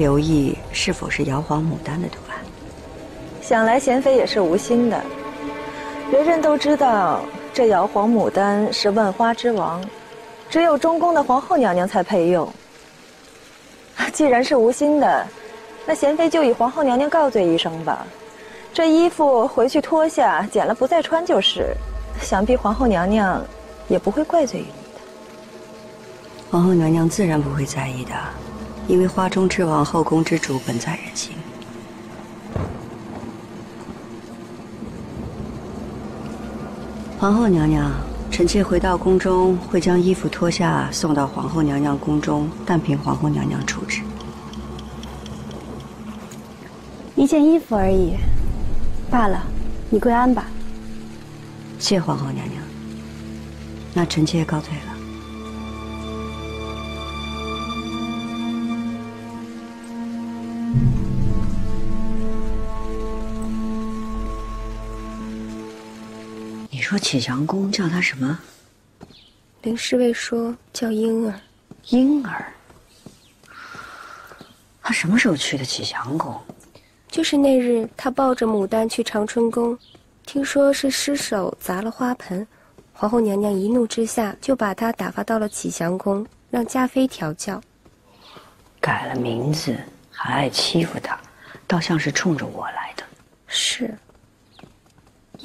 留意是否是摇黄牡丹的图案。想来贤妃也是无心的，人人都知道这摇黄牡丹是万花之王，只有中宫的皇后娘娘才配用。既然是无心的，那贤妃就与皇后娘娘告罪一声吧。这衣服回去脱下，剪了不再穿就是。想必皇后娘娘也不会怪罪于你的。皇后娘娘自然不会在意的，因为花中之王、后宫之主本在人心。皇后娘娘，臣妾回到宫中会将衣服脱下送到皇后娘娘宫中，但凭皇后娘娘处置。一件衣服而已，罢了，你归安吧。谢皇后娘娘。那臣妾告退了。说启祥宫叫他什么？林侍卫说叫婴儿。婴儿？他什么时候去的启祥宫？就是那日，他抱着牡丹去长春宫，听说是失手砸了花盆，皇后娘娘一怒之下就把他打发到了启祥宫，让嘉妃调教。改了名字还爱欺负他，倒像是冲着我来的。是。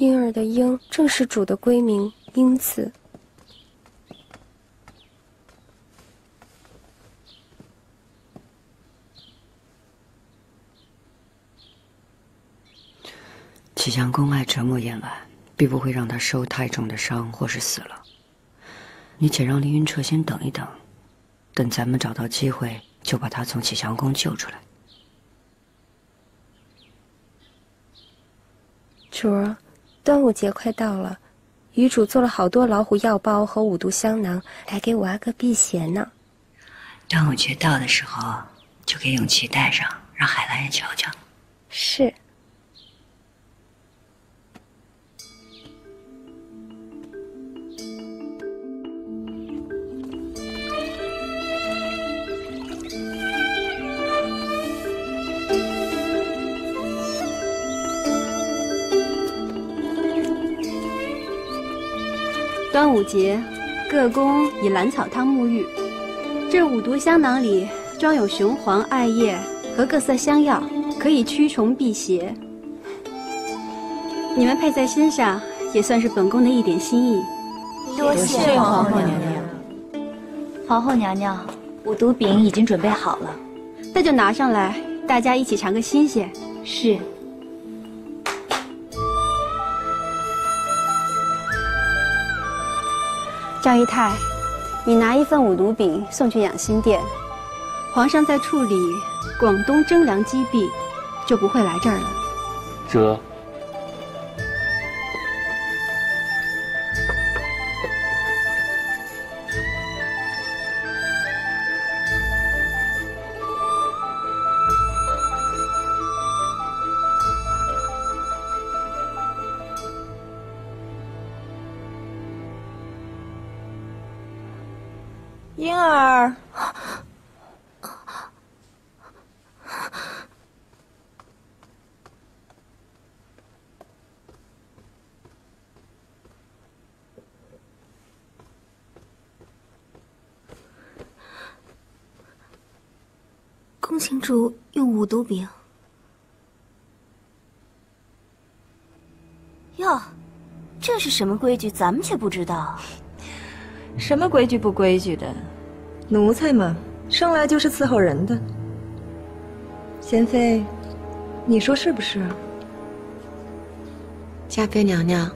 婴儿的婴正是主的闺名婴字。启祥宫爱折磨燕婉，必不会让她受太重的伤或是死了。你且让凌云彻先等一等，等咱们找到机会，就把她从启祥宫救出来。主儿，端午节快到了，余主做了好多老虎药包和五毒香囊，来给五阿哥辟邪呢。端午节到的时候，就给永琪带上，让海兰也瞧瞧。是。端午节，各宫以兰草汤沐浴。这五毒香囊里装有雄黄、艾叶和各色香药，可以驱虫辟邪。你们配在身上，也算是本宫的一点心意。多谢皇后娘娘。皇后娘娘，五毒饼已经准备好了，那就拿上来，大家一起尝个新鲜。是。赵姨太，你拿一份五毒饼送去养心殿。皇上在处理广东征粮积弊，就不会来这儿了。这。婴儿，恭请主用五毒饼。哟，这是什么规矩？咱们却不知道。什么规矩不规矩的？奴才嘛，生来就是伺候人的。贤妃，你说是不是？嘉妃娘娘，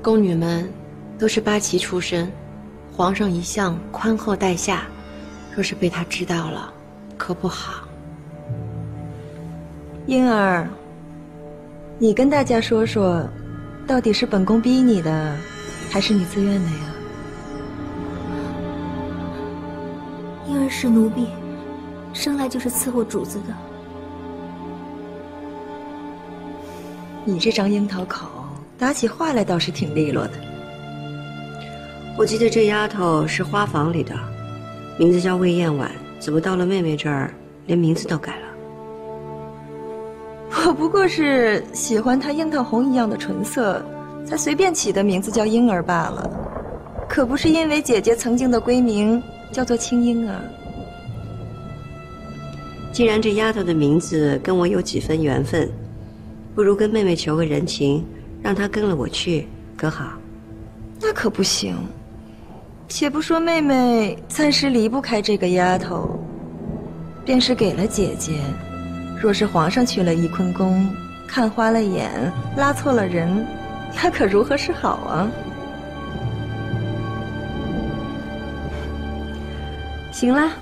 宫女们都是八旗出身，皇上一向宽厚待下，若是被他知道了，可不好。婴儿，你跟大家说说，到底是本宫逼你的，还是你自愿的呀？是奴婢，生来就是伺候主子的。你这张樱桃口，打起话来倒是挺利落的。我记得这丫头是花房里的，名字叫魏燕婉，怎么到了妹妹这儿连名字都改了。我不过是喜欢她樱桃红一样的唇色，才随便起的名字叫婴儿罢了，可不是因为姐姐曾经的闺名叫做青樱啊。既然这丫头的名字跟我有几分缘分，不如跟妹妹求个人情，让她跟了我去，可好？那可不行。且不说妹妹暂时离不开这个丫头，便是给了姐姐，若是皇上去了翊坤宫，看花了眼，拉错了人，那可如何是好啊？行啦，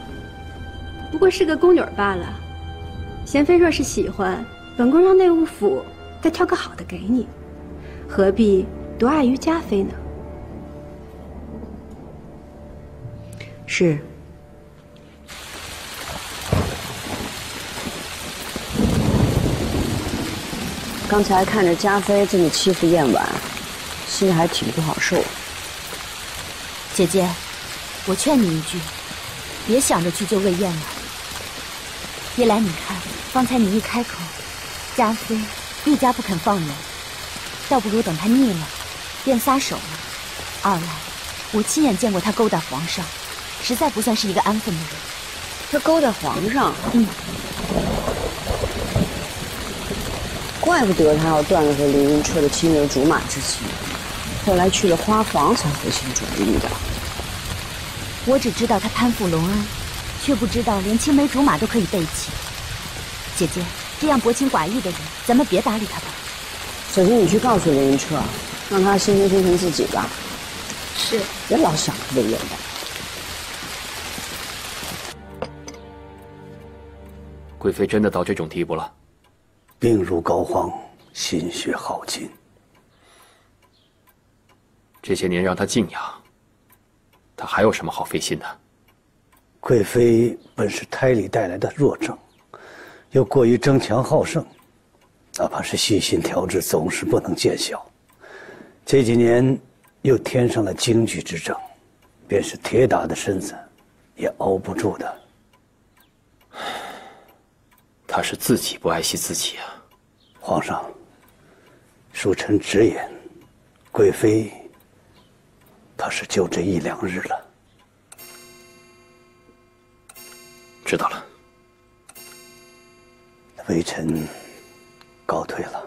不过是个宫女罢了。贤妃若是喜欢，本宫让内务府再挑个好的给你，何必独爱于嘉妃呢？是。刚才看着嘉妃这么欺负燕婉，心里还挺不好受。姐姐，我劝你一句，别想着去救魏燕了。一来你看，方才你一开口，嘉妃愈加不肯放人，倒不如等她腻了，便撒手了。二来，我亲眼见过他勾搭皇上。实在不算是一个安分的人。他勾搭皇上，嗯，怪不得他要断了和凌云彻的青梅竹马之情，后来去了花房才回心转意的。我只知道他攀附隆恩，却不知道连青梅竹马都可以背弃。姐姐，这样薄情寡义的人，咱们别搭理他吧。小心你去告诉凌云彻，让他先心心疼自己吧。是，别老想着魏延的。贵妃真的到这种地步了，病入膏肓，心血耗尽。这些年让她静养，她还有什么好费心的？贵妃本是胎里带来的弱症，又过于争强好胜，哪怕是细心调治，总是不能见效。这几年又添上了惊惧之症，便是铁打的身子，也熬不住的。他是自己不爱惜自己啊！皇上，恕臣直言，贵妃可是就这一两日了。知道了，微臣告退了。